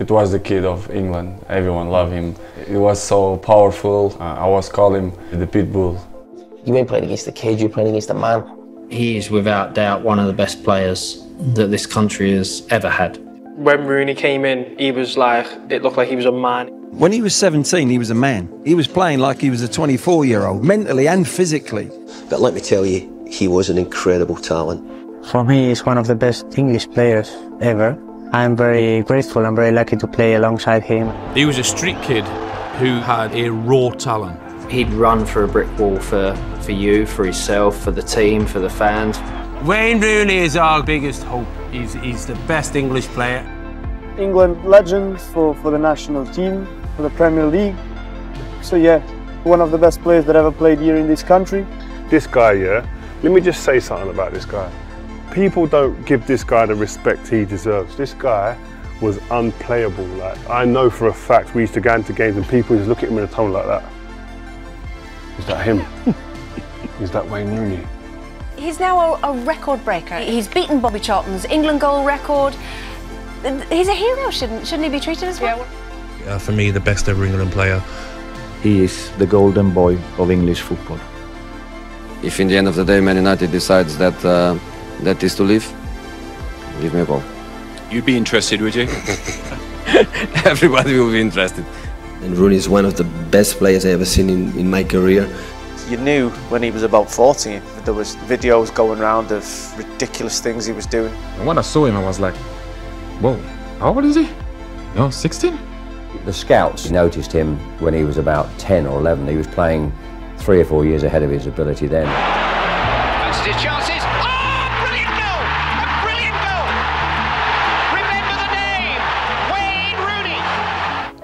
It was the kid of England. Everyone loved him. He was so powerful. Uh, I was calling him the pit bull. You ain't playing against the kid, you're playing against a man. He is without doubt one of the best players that this country has ever had. When Rooney came in, he was like, it looked like he was a man. When he was 17, he was a man. He was playing like he was a 24 year old, mentally and physically. But let me tell you, he was an incredible talent. For me, he's one of the best English players ever. I'm very grateful and very lucky to play alongside him. He was a street kid who had a raw talent. He'd run for a brick wall for, for you, for himself, for the team, for the fans. Wayne Rooney is our biggest hope. He's, he's the best English player. England legend for, for the national team, for the Premier League. So yeah, one of the best players that ever played here in this country. This guy, yeah, let me just say something about this guy. People don't give this guy the respect he deserves. This guy was unplayable. Like I know for a fact, we used to go into games and people just look at him in a tone like that. Is that him? Is that Wayne Rooney? He's now a, a, record breaker. He's beaten Bobby Charlton's England goal record. He's a hero, shouldn't shouldn't he be treated as well? Uh, for me, the best ever England player. He is the golden boy of English football. If in the end of the day Man United decides that uh, that is to leave, give me a call. You'd be interested, would you? Everybody will be interested. And Rooney is one of the best players I ever seen in, in my career. You knew when he was about 14, there was videos going around of ridiculous things he was doing. And when I saw him, I was like, whoa, how old is he? No, 16? The scouts noticed him when he was about 10 or 11. He was playing three or four years ahead of his ability then. Fancies his chances.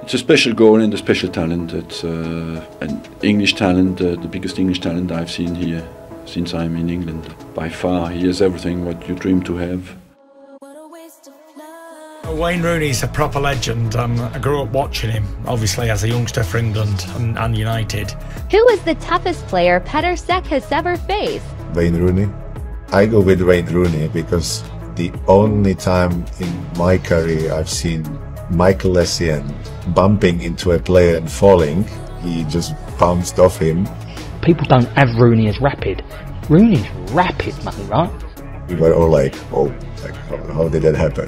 It's a special goal and a special talent. It's uh, an English talent, uh, the biggest English talent I've seen here since I'm in England. By far, he has everything what you dream to have. Wayne Rooney's a proper legend. Um, I grew up watching him, obviously, as a youngster for England and, and United. Who is the toughest player Petr Cech has ever faced? Wayne Rooney. I go with Wayne Rooney because the only time in my career I've seen Michael Essien bumping into a player and falling, he just bounced off him. People don't have Rooney as rapid. Rooney's rapid, man, right? We were all like, oh, like, how, how did that happen?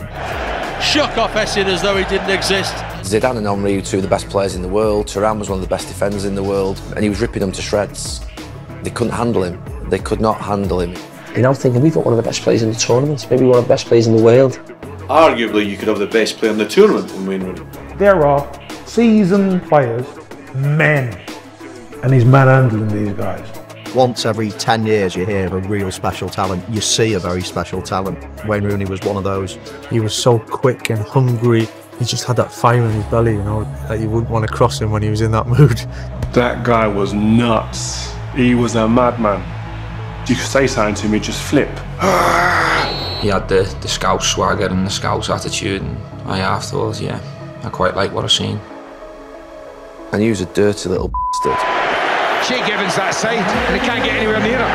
shook off Essien as though he didn't exist. Zidane and Henry were two of the best players in the world. Thuram was one of the best defenders in the world, and he was ripping them to shreds. They couldn't handle him. They could not handle him. And I'm thinking we've got one of the best players in the tournament, maybe one of the best players in the world. Arguably, you could have the best player in the tournament in Wayne Rooney. There are seasoned players, men, and he's manhandling these guys. Once every 10 years you hear of a real special talent, you see a very special talent. Wayne Rooney was one of those. He was so quick and hungry. He just had that fire in his belly, you know, that you wouldn't want to cross him when he was in that mood. That guy was nuts. He was a madman. You could say something to me, just flip. Ah! He had the, the Scouse swagger and the Scouse attitude, and I afterwards, yeah, I quite like what I've seen. And he was a dirty little bastard. Shay Given's that side, and he can't get anywhere near him.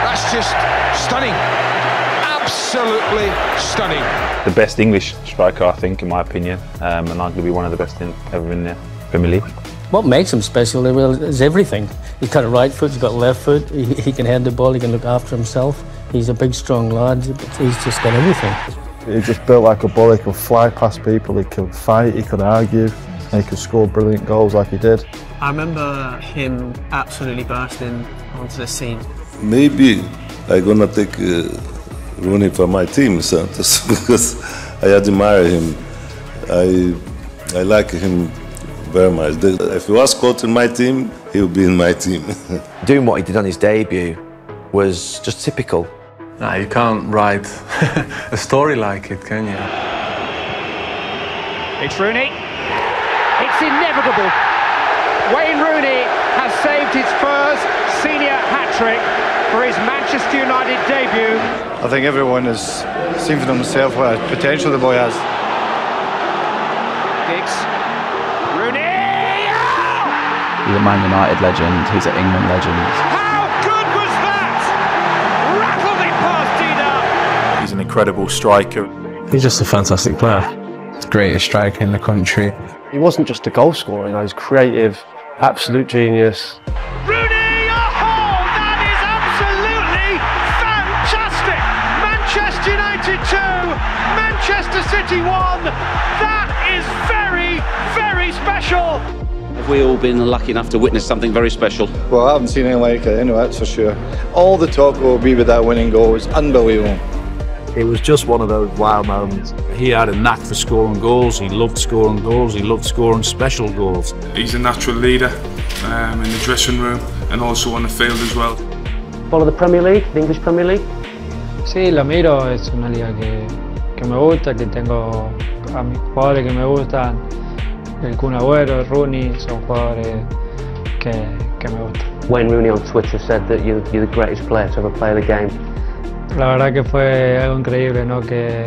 That's just stunning. Absolutely stunning. The best English striker, I think, in my opinion, um, and arguably one of the best in, ever in the Premier League. What makes him special is everything. He's got a right foot, he's got a left foot, he, he can head the ball, he can look after himself. He's a big, strong lad, he's just got everything. He just built like a bull, he could fly past people, he could fight, he could argue, and he could score brilliant goals like he did. I remember him absolutely bursting onto the scene. Maybe I'm gonna take uh, Rooney for my team, Santos, because I admire him. I I like him very much. If he was caught in my team, he would be in my team. Doing what he did on his debut was just typical. Nah, you can't write a story like it, can you? It's Rooney. It's inevitable. Wayne Rooney has saved his first senior hat-trick for his Manchester United debut. I think everyone has seen for themselves what potential the boy has. Giggs. Rooney! He's a Man United legend, he's an England legend. Incredible striker. He's just a fantastic player. greatest striker in the country. He wasn't just a goal scorer, you know, he's creative, absolute genius. Rooney, oh, that is absolutely fantastic! Manchester United 2, Manchester City 1. That is very, very special. Have we all been lucky enough to witness something very special? Well, I haven't seen anything like it anyway, that's for sure. All the talk will be with that winning goal was unbelievable. It was just one of those wow moments. He had a knack for scoring goals. He loved scoring goals. He loved scoring special goals. He's a natural leader um, in the dressing room and also on the field as well. Follow the Premier League, the English Premier League? Sí, lo miro, es una liga que, que me gusta, que tengo a mis jugadores que me gustan. El Kun Agüero, Rooney, son jugadores que, que me gustan. Wayne Rooney on Twitter said that you're, you're the greatest player to ever play the game. La verdad que fue algo increíble, ¿no? Que,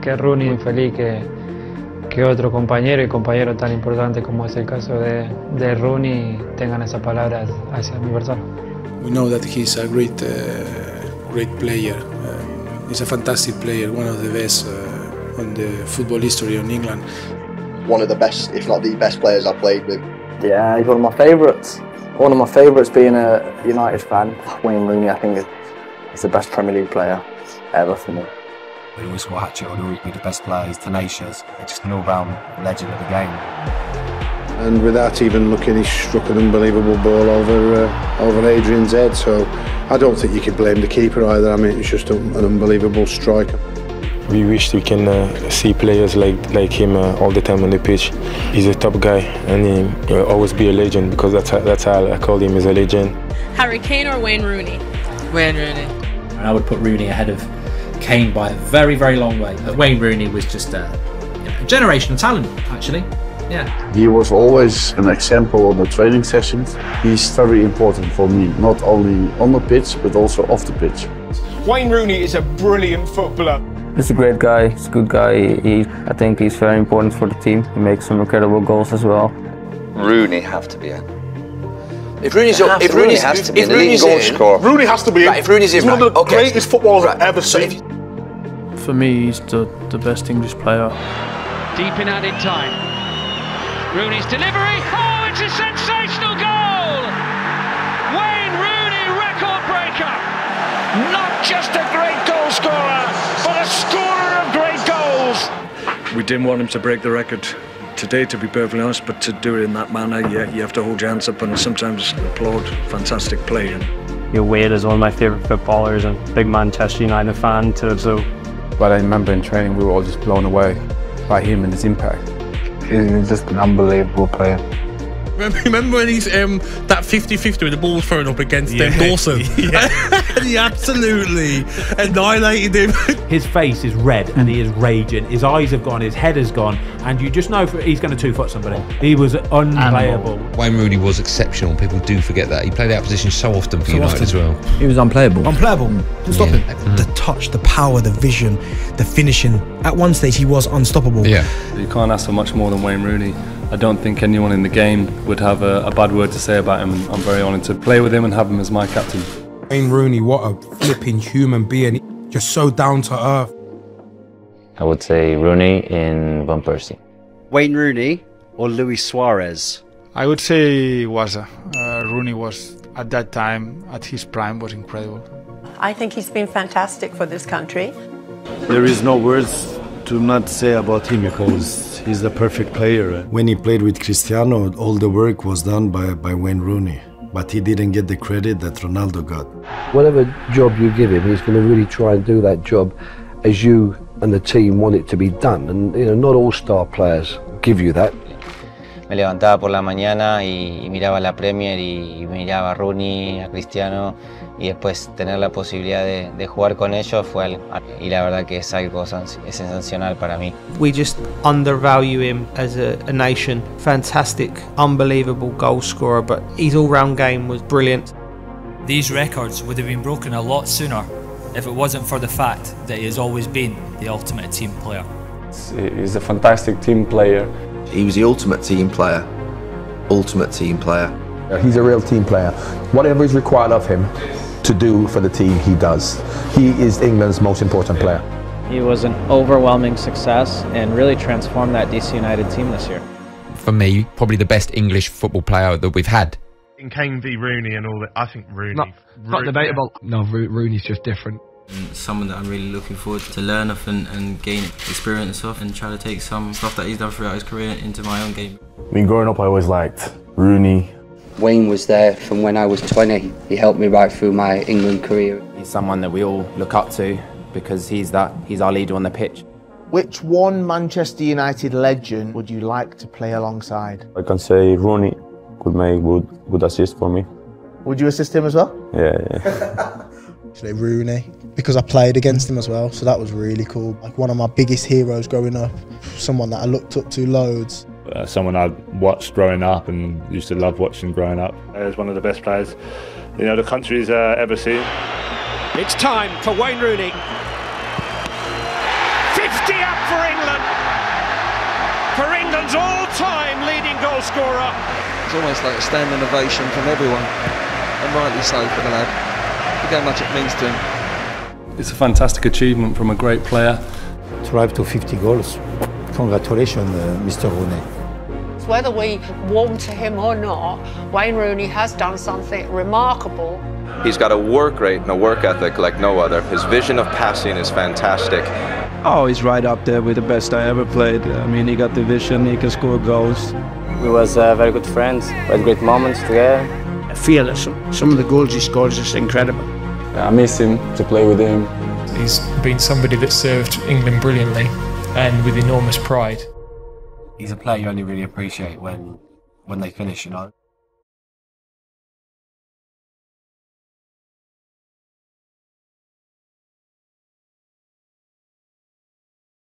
que Rooney feliz que, que otro compañero y compañero tan importante como es el caso de, de Rooney tengan esas palabras hacia mi persona. We know that he's a great, uh, great player. Um, he's a fantastic player, one of the best uh, on the football history in England. One of the best, if not the best players I've played with. Yeah, he's one of my favourites. One of my favourites being a United fan. Wayne Rooney, I think, He's the best Premier League player ever for me. He always score hat trick, he'll always be the best player, he's tenacious, he's just an all-round legend of the game. And without even looking, he struck an unbelievable ball over uh, over Adrian's head. So I don't think you can blame the keeper either. I mean, it's just an unbelievable striker. We wish we can uh, see players like like him uh, all the time on the pitch. He's a top guy, and he will always be a legend because that's how, that's how I call him as a legend. Harry Kane or Wayne Rooney? Wayne Rooney. And I would put Rooney ahead of Kane by a very, very long way. But Wayne Rooney was just a, you know, a generational talent, actually. Yeah. He was always an example on the training sessions. He's very important for me, not only on the pitch, but also off the pitch. Wayne Rooney is a brilliant footballer. He's a great guy, he's a good guy. He, I think he's very important for the team. He makes some incredible goals as well. Rooney have to be in. If Rooney's up, if Rooney has to be if in the leading goal in, scorer. Rooney has to be in. Right, if Rooney's in, He's one of the okay. greatest footballers I've ever seen. For me, he's the, the best English player. Deep in added time. Rooney's delivery. Oh, it's a sensational goal! Wayne Rooney, record breaker. Not just a great goal scorer, but a scorer of great goals. We didn't want him to break the record today, to be perfectly honest, but to do it in that manner, yeah, you have to hold your hands up and sometimes applaud fantastic play. Your Wade is one of my favourite footballers and big Manchester United fan too. So, but I remember in training we were all just blown away by him and his impact. He's just an unbelievable player. Remember when he's um, that 50-50 when the ball was thrown up against Yeah. Dawson? Yeah. and he absolutely annihilated him. His face is red and he is raging. His eyes have gone, his head has gone, and you just know he's going to two foot somebody. He was unplayable. Wayne Rooney was exceptional. People do forget that. He played out of position so often for So United often. as well. He was unplayable. Unplayable. Couldn't stop Yeah. him. The touch, the power, the vision, the finishing. At one stage, he was unstoppable. Yeah. You can't ask for much more than Wayne Rooney. I don't think anyone in the game would have a, a bad word to say about him. I'm very honoured to play with him and have him as my captain. Wayne Rooney, what a flipping human being. Just so down to earth. I would say Rooney in Van Persie. Wayne Rooney or Luis Suarez? I would say was uh, Rooney was at that time at his prime was incredible. I think he's been fantastic for this country. There is no words to not say about him because he's the perfect player. Eh? When he played with Cristiano, all the work was done by, by Wayne Rooney, but he didn't get the credit that Ronaldo got. Whatever job you give him, he's going to really try and do that job as you and the team want it to be done. And you know, not all star players give you that. Me levantaba por la mañana y, y miraba la Premier y, y miraba a Rooney, a Cristiano y después tener la posibilidad de, de jugar con ellos fue algo, y la verdad que es algo es sensacional para mí. We just undervalue him as a, a nation. Fantastic, unbelievable goal scorer, but his all-round game was brilliant. These records would have been broken a lot sooner if it wasn't for the fact that he has always been the ultimate team player. He's a fantastic team player. He was the ultimate team player. Ultimate team player. He's a real team player. Whatever is required of him to do for the team, he does. He is England's most important player. He was an overwhelming success and really transformed that DC United team this year. For me, probably the best English football player that we've had. In Kane v Rooney and all that, I think Rooney. Not, not debatable. No, Rooney's just different. Someone that I'm really looking forward to learn of and, and gain experience of and try to take some stuff that he's done throughout his career into my own game. I mean, growing up, I always liked Rooney. Wayne was there from when I was 20. He helped me right through my England career. He's someone that we all look up to because he's that he's our leader on the pitch. Which one Manchester United legend would you like to play alongside? I can say Rooney could make good good assist for me. Would you assist him as well? Yeah, yeah. Actually, Rooney, because I played against him as well, so that was really cool. Like one of my biggest heroes growing up, someone that I looked up to loads. Uh, someone I watched growing up and used to love watching growing up. As one of the best players, you know, the country's uh, ever seen. It's time for Wayne Rooney. 50 up for England. For England's all-time leading goal scorer. It's almost like a standing ovation from everyone, and rightly so for the lad. Look how much it means to him. It's a fantastic achievement from a great player. Drive to 50 goals. Congratulations, uh, Mr. Rooney. Whether we warm to him or not, Wayne Rooney has done something remarkable. He's got a work rate and a work ethic like no other. His vision of passing is fantastic. Oh, he's right up there with the best I ever played. I mean, he got the vision, he can score goals. We was uh, very good friends. We had great moments together. Fearless. Some of the goals he scores is incredible. I miss him to play with him. He's been somebody that served England brilliantly and with enormous pride. He's a player you only really appreciate when when they finish, you know.